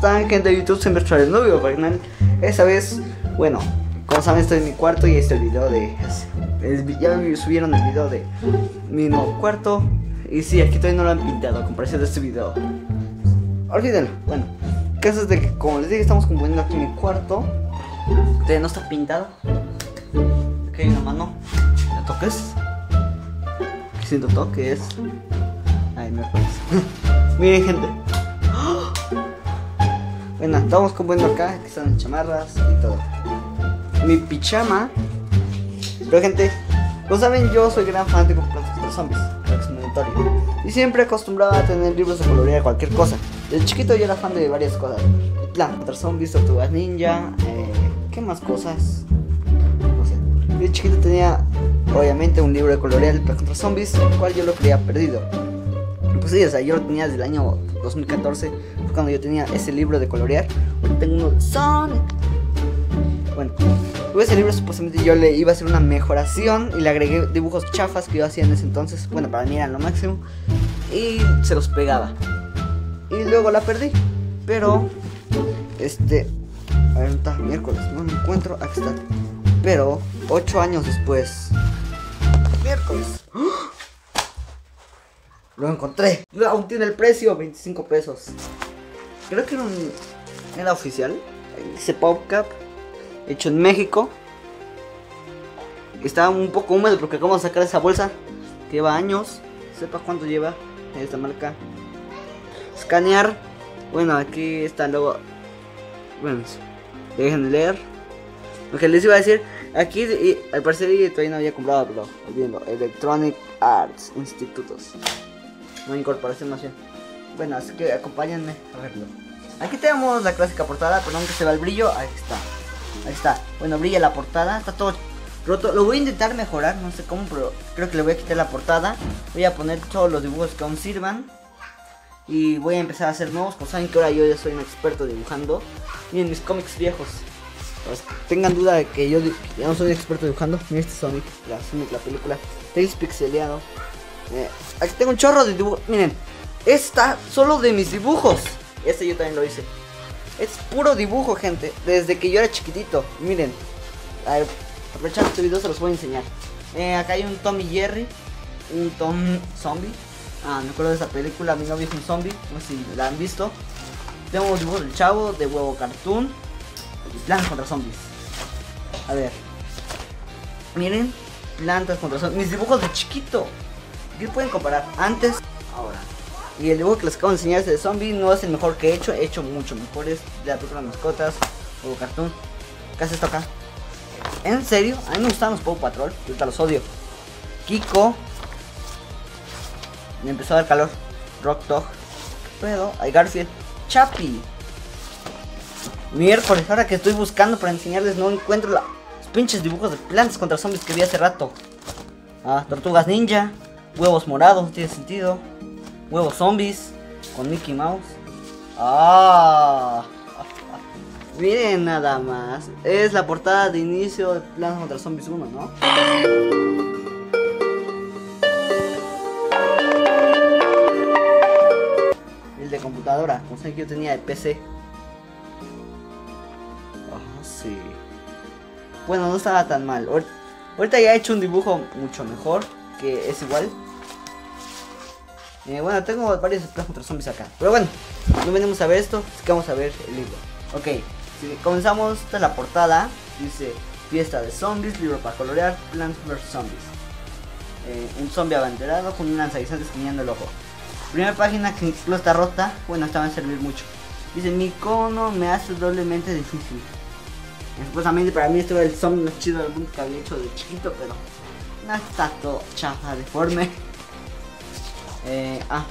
están gente de YouTube? Siempre trae el novio canal. Esa vez, bueno, como saben estoy en mi cuarto y este es el video de... ya me subieron el video de mi nuevo cuarto. Y sí, aquí todavía no lo han pintado a comparación de este video. Olvídenlo. Bueno, caso es de que como les dije estamos componiendo aquí mi cuarto. Todavía no está pintado. Hay una mano. ¿La toques? Aquí siento toques. Ay, me acuerdo. Miren gente. Bueno, estamos componiendo acá, aquí están chamarras y todo. Mi pichama. Pero gente, como saben, yo soy gran fan de contra Zombies, que. Y siempre acostumbraba a tener libros de colorear cualquier cosa. Desde chiquito yo era fan de varias cosas. Plan contra Zombies, Tortugas Ninja, eh, ¿qué más cosas? No sé. De chiquito tenía, obviamente, un libro de colorear contra Zombies, el cual yo lo creía perdido. Pues sí, o sea, yo lo tenía desde el año 2014, fue cuando yo tenía ese libro de colorear. Tengo uno de Sonic. Bueno, ese libro supuestamente yo le iba a hacer una mejoración y le agregué dibujos chafas que yo hacía en ese entonces. Bueno, para mí eran lo máximo. Y se los pegaba. Y luego la perdí. Pero, este... A ver, ¿dónde está? Miércoles, no lo encuentro. Aquí está. Pero, ocho años después... Miércoles. ¡Ah! Lo encontré. Aún tiene el precio, 25 pesos. Creo que era, un, era oficial. Dice PopCap. Hecho en México. Está un poco húmedo porque acabamos de sacar esa bolsa. Que lleva años. Sepa cuánto lleva esta marca. Escanear. Bueno, aquí está luego. Bueno, dejen de leer. Lo que les iba a decir. Aquí al parecer y todavía no había comprado, pero olvídenlo. Electronic Arts Institutos. No incorporación nación. Bueno, así que acompáñenme a verlo. Aquí tenemos la clásica portada, perdón que se va el brillo. Ahí está. Ahí está. Bueno, brilla la portada. Está todo roto. Lo voy a intentar mejorar, no sé cómo, pero creo que le voy a quitar la portada. Voy a poner todos los dibujos que aún sirvan. Y voy a empezar a hacer nuevos. Como saben que ahora yo ya soy un experto dibujando. Miren mis cómics viejos. Que tengan duda de que yo ya no soy un experto dibujando. Miren este Sonic, la Sonic, la película. Tails pixeleado. Eh, aquí tengo un chorro de dibujos. Miren, esta solo de mis dibujos. Este yo también lo hice. Es puro dibujo, gente. Desde que yo era chiquitito. Miren. A ver, aprovechando este video se los voy a enseñar. Eh, acá hay un Tommy Jerry. Un Tom Zombie. Ah, me acuerdo de esa película. Mi novio es un zombie. No sé si la han visto. Tengo dibujos del chavo, de huevo cartoon. Plantas contra zombies. A ver. Miren. Plantas contra zombies. Mis dibujos de chiquito. ¿Qué pueden comparar? Antes, ahora. Y el dibujo que les acabo de enseñar de zombie no es el mejor que he hecho. He hecho mucho mejores. De la película Mascotas. Huevo cartoon. ¿Qué hace esto acá? En serio, a mí me gustaban los Paw Patrol. Ahorita los odio. Kiko. Me empezó a dar calor. Rock Dog. ¿Qué pedo? Hay Garfield. Chappie. Miércoles, ahora que estoy buscando para enseñarles, no encuentro los pinches dibujos de plantas contra zombies que vi hace rato. Ah, tortugas ninja. Huevos morados, tiene sentido. Huevos zombies. Con Mickey Mouse. Ah. Miren nada más. Es la portada de inicio de Plantas contra Zombies 1, ¿no? El de computadora, como saben que yo tenía de PC. Ah, sí. Bueno, no estaba tan mal. Ahor- Ahorita ya he hecho un dibujo mucho mejor, que es igual. Eh, bueno, tengo varios Plantas contra Zombies acá. Pero bueno, no venimos a ver esto, así que vamos a ver el libro. Ok, comenzamos, esta es la portada. Dice Fiesta de Zombies, libro para colorear, Plants vs Zombies. Eh, un zombie abanderado con un lanzaguisantes guiñando el ojo. Primera página que incluso está rota. Bueno, esta va a servir mucho. Dice, mi icono me hace doblemente difícil. Eh, Supuestamente para mí esto era el zombie más chido del mundo que había hecho de chiquito, pero no está todo chafa, deforme. Eh, ah,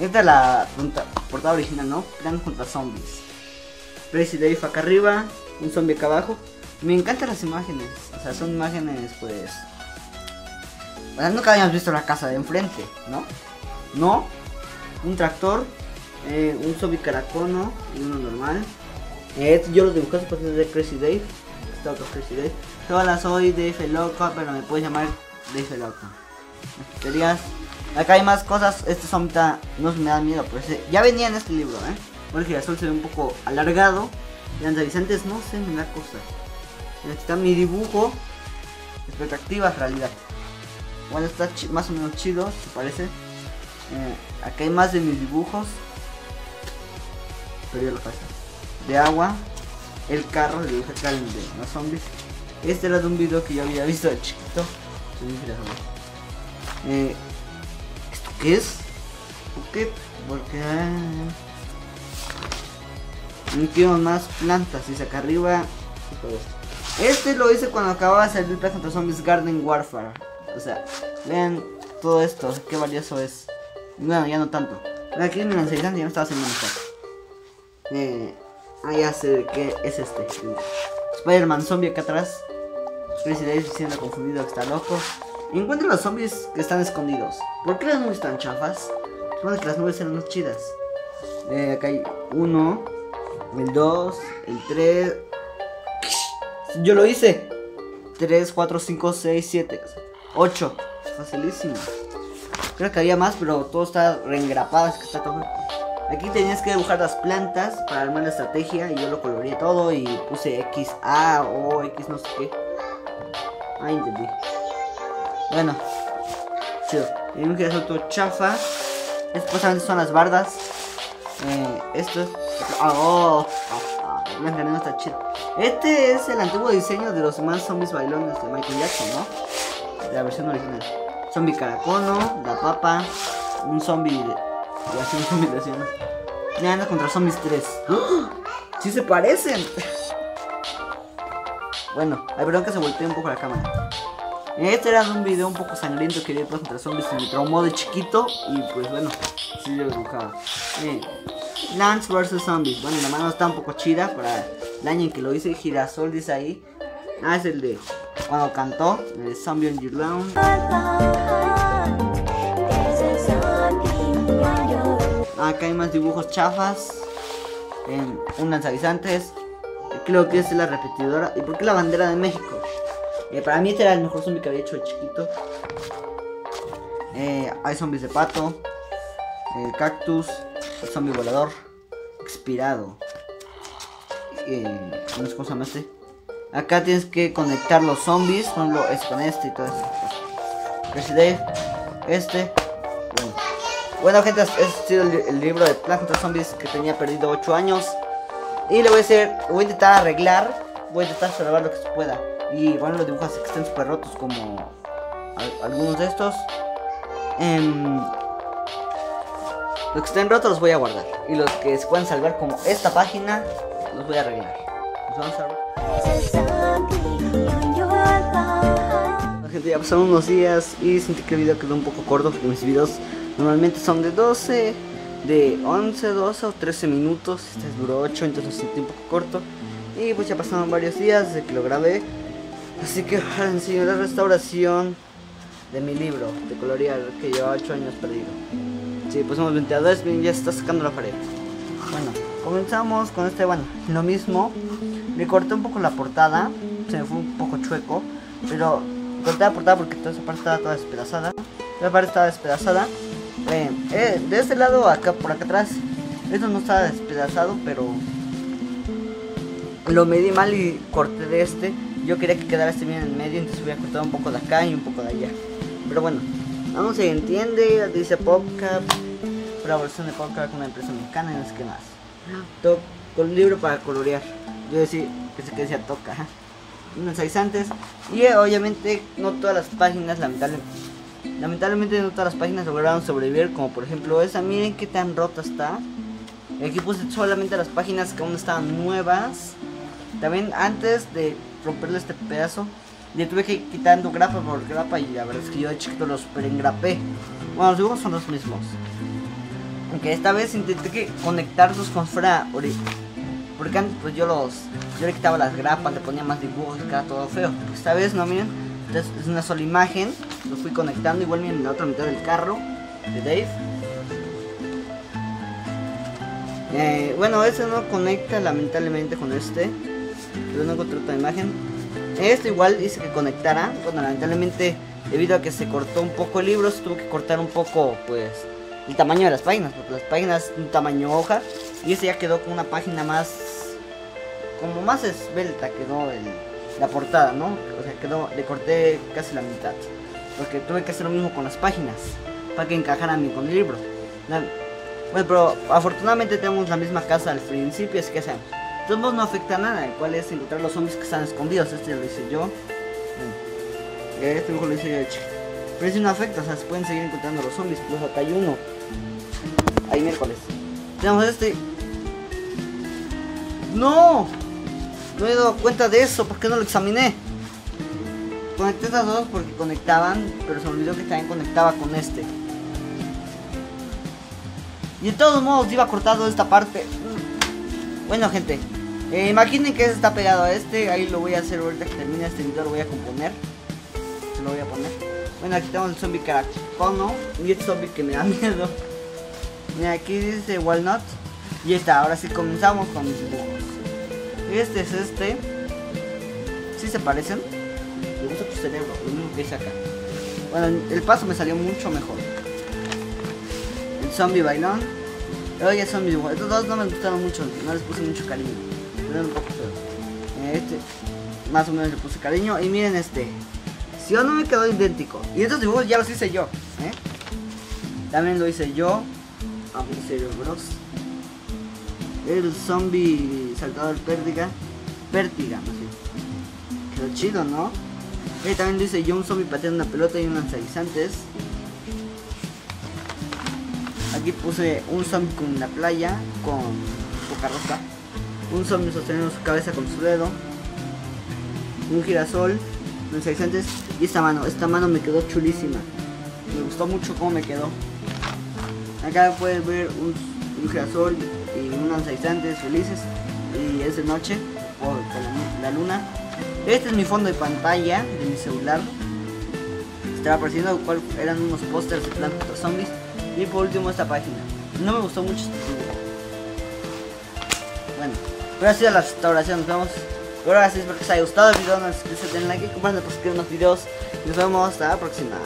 esta es la portada original, ¿no? Plan contra zombies. Tracy Dave acá arriba, un zombie acá abajo. Me encantan las imágenes, o sea, son imágenes pues... O sea, nunca habíamos visto la casa de enfrente, ¿no? No, un tractor, eh, un zombie caracono y uno normal. Eh, yo lo dibujé por de Crazy Dave. Este otro Crazy Dave. Hola, soy Dave el Loco, pero me puedes llamar Dave el Loco. Querías. Acá hay más cosas. Zombie está- no me da miedo, eh, ya venía en este libro, ¿eh? Bueno, el girasol se ve un poco alargado. Y analizantes no sé, me da cosas. Está mi dibujo. Expectativas, realidad. Bueno, está más o menos chido, ¿te parece? Eh, acá hay más de mis dibujos. Pero ya lo pasa. De agua. El carro, dibujo acá de los zombies. Este era de un video que yo había visto de chiquito. Eh, ¿Esto qué es? ¿Por qué? Porque... No quiero más plantas. Y acá arriba... Este lo hice cuando acababa de salir Plants contra Zombies Garden Warfare. O sea, vean todo esto, qué valioso es. Bueno, ya no tanto. Aquí en mi lanzamiento ya me estaba haciendo mejor. Eh, ah, ya sé qué es este. Spider-Man zombie acá atrás. Siendo confundido está loco. Encuentra los zombies que están escondidos. ¿Por qué las nubes están chafas? Supone que las nubes eran más chidas. Eh, acá hay uno, el 2, el 3. Yo lo hice. 3, 4, 5, 6, 7, 8. Facilísimo. Creo que había más, pero todo está reengrapado. Es que está todo. Aquí tenías que dibujar las plantas para armar la estrategia. Y yo lo coloreé todo y puse X, A o X, no sé qué. Ah, entendí. Bueno, chido. Y un todo chafa. Después son las bardas. Eh, esto es. Oh, oh, oh, chido. Este es el antiguo diseño de los más zombies bailones de Michael Jackson, ¿no? De la versión original. Zombie caracono, la papa, un zombie de. un zombie de Ya anda contra zombies 3. ¡Oh! ¡Sí se parecen! bueno, hay perdón que se voltee un poco la cámara. Este era un video un poco sangriento que yo contra zombies y me traumó de chiquito. Y pues bueno, sí lo dibujaba. Eh, Lance vs Zombies. Bueno, la mano está un poco chida para el año que lo hice. Girasol dice ahí. Ah, es el de cuando cantó. El Zombie on Your Lawn. Acá hay más dibujos chafas. En un lanzaguisantes. Creo que es la repetidora. ¿Y por qué la bandera de México? Eh, para mí este era el mejor zombie que había hecho de chiquito. Eh, hay zombies de pato. El cactus. El zombie volador. Expirado. Eh, no sé cómo se llama este. Acá tienes que conectar los zombies. Por es con este y todo eso. Crazy Este. Bueno. Bueno gente, este ha sido el, libro de Plan Zombies que tenía perdido 8 años. Y le voy a hacer, voy a intentar arreglar, voy a intentar salvar lo que se pueda. Y bueno, los dibujos que estén súper rotos como algunos de estos. Em, los que estén rotos los voy a guardar. Y los que se puedan salvar como esta página, los voy a arreglar. vamos a gente, ya pasaron unos días y sentí que el video quedó un poco corto porque mis videos normalmente son de 12, de 11, 12 o 13 minutos. Este duró 8, entonces lo sentí un poco corto. Y pues ya pasaron varios días desde que lo grabé. Así que ahora enseño la restauración de mi libro de colorear que lleva 8 años perdido. Sí, pues somos 22, ya se está sacando la pared. Bueno, comenzamos con este, bueno, lo mismo. Le corté un poco la portada, se me fue un poco chueco, pero corté la portada porque toda esa parte estaba toda despedazada. La parte estaba despedazada. Eh, eh, de este lado, acá por acá atrás, esto no estaba despedazado, pero lo medí mal y corté de este yo quería que quedara este bien en medio, entonces voy a cortar un poco de acá y un poco de allá. Pero bueno, aún se entiende, dice PopCap, colaboración de PopCap con una empresa mexicana y no sé qué más. Toco con libro para colorear. Yo decía que se decía toca, unos avisantes. Y eh, obviamente no todas las páginas, lamentablemente, lamentablemente no todas las páginas lograron sobrevivir, como por ejemplo esa, miren qué tan rota está. Aquí puse solamente las páginas que aún estaban nuevas. También antes de romperle este pedazo. Le tuve que ir quitando grapa por grapa y la verdad es que yo de chiquito los super engrapé. Bueno, los dibujos son los mismos. Aunque esta vez intenté que conectarlos con fuera Porque antes pues yo los... Yo le quitaba las grapas, le ponía más dibujos y quedaba todo feo. Esta vez no, miren. es una sola imagen. Lo fui conectando. Igual miren la otra mitad del carro de Dave. Eh, bueno, ese no conecta lamentablemente con este pero no encontré otra imagen. Esto igual dice que conectara. Bueno, lamentablemente, debido a que se cortó un poco el libro, se tuvo que cortar un poco, pues, el tamaño de las páginas. Porque las páginas un tamaño hoja Y este ya quedó con una página más. Como más esbelta quedó el, la portada, ¿no? O sea, quedó. Le corté casi la mitad. Porque tuve que hacer lo mismo con las páginas. Para que encajaran bien con el libro. Bueno, pero afortunadamente tenemos la misma casa al principio, así que hacemos. Todos no afecta nada, el cual es encontrar los zombies que están escondidos. Este lo hice yo. Este mejor lo hice yo Pero si no afecta, o sea, se pueden seguir encontrando los zombies. Pues acá hay uno. Hay miércoles. Tenemos este. ¡No! No he dado cuenta de eso, ¿por qué no lo examiné? Conecté estas dos porque conectaban, pero se olvidó que también conectaba con este. Y de todos modos iba cortado esta parte. Bueno gente, eh, imaginen que está pegado a este. Ahí lo voy a hacer ahorita que termine este video. Lo voy a componer. Se lo voy a poner. Bueno, aquí tenemos el zombie caracono. Y este zombie que me da miedo. Mira, aquí dice Walnut. Y está, ahora sí comenzamos con mis dibujos. Este es este. ¿Sí se parecen? Me gusta tu cerebro, lo mismo que dice acá. Bueno, el paso me salió mucho mejor. El zombie bailón. Oye, zombie. Estos dos no me gustaron mucho, no les puse mucho cariño. Un poco feo. Este, más o menos le puse cariño. Y miren este. Si o no me quedó idéntico. Y estos dibujos ya los hice yo. ¿eh? También lo hice yo. A mi serio, bros. El zombie saltador pértiga. Pértiga, no. Quedó chido, ¿no? Y también dice yo un zombie pateando una pelota y unos lanzaguisantes. Aquí puse un zombie con la playa, con poca ropa. Un zombie sosteniendo su cabeza con su dedo. Un girasol, lanzaguisantes y esta mano. Esta mano me quedó chulísima. Me gustó mucho cómo me quedó. Acá pueden ver un, girasol y unos lanzaguisantes felices. Y es de noche, por la luna. Este es mi fondo de pantalla de mi celular. Estaba apareciendo cuál eran unos pósters de Plan contra Zombies. Y por último esta página. No me gustó mucho este video. Bueno, así sido la restauración. Nos vemos. Sí espero que os haya gustado el video. No se olviden like y compartan para suscribirnos videos. Nos vemos hasta la próxima.